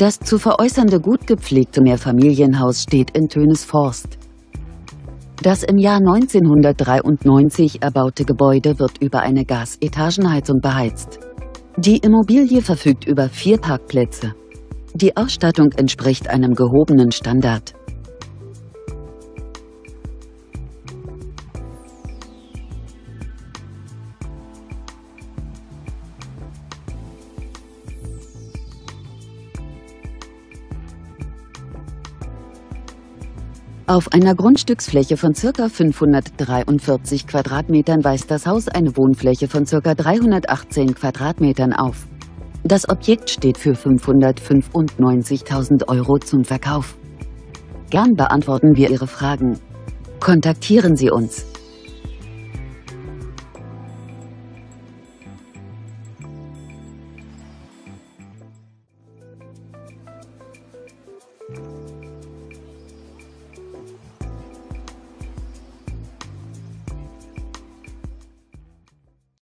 Das zu veräußernde gut gepflegte Mehrfamilienhaus steht in Tönesforst. Das im Jahr 1993 erbaute Gebäude wird über eine Gasetagenheizung beheizt. Die Immobilie verfügt über vier Parkplätze. Die Ausstattung entspricht einem gehobenen Standard. Auf einer Grundstücksfläche von ca. 543 Quadratmetern weist das Haus eine Wohnfläche von ca. 318 Quadratmetern auf. Das Objekt steht für 595.000 Euro zum Verkauf. Gern beantworten wir Ihre Fragen. Kontaktieren Sie uns.